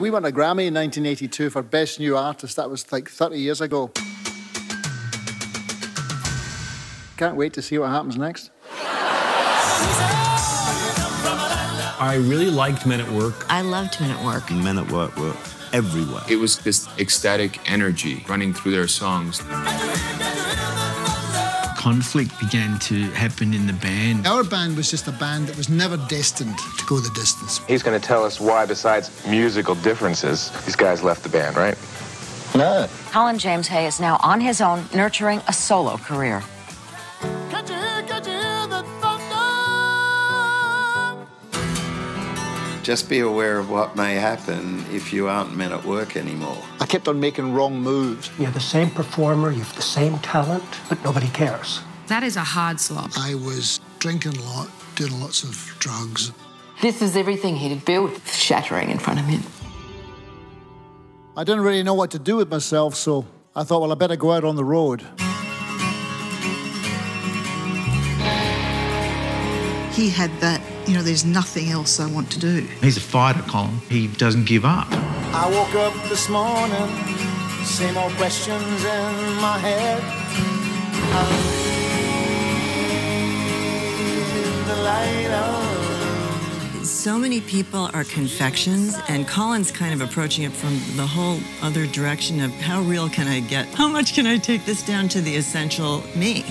We won a Grammy in 1982 for Best New Artist. That was like 30 years ago. Can't wait to see what happens next. I really liked Men at Work. I loved Men at Work. Men at Work were everywhere. It was this ecstatic energy running through their songs. Conflict began to happen in the band. Our band was just a band that was never destined to go the distance. He's going to tell us why, besides musical differences, these guys left the band, right? No. Colin James Hay is now on his own, nurturing a solo career. Just be aware of what may happen if you aren't men at work anymore. I kept on making wrong moves. You're the same performer, you have the same talent, but nobody cares. That is a hard slog. I was drinking a lot, doing lots of drugs. This is everything he'd built shattering in front of him. I didn't really know what to do with myself, so I thought, well, I better go out on the road. He had that, you know, there's nothing else I want to do. He's a fighter, Colin. He doesn't give up. I woke up this morning, same old questions in my head. the light So many people are confections, and Colin's kind of approaching it from the whole other direction of how real can I get? How much can I take this down to the essential me?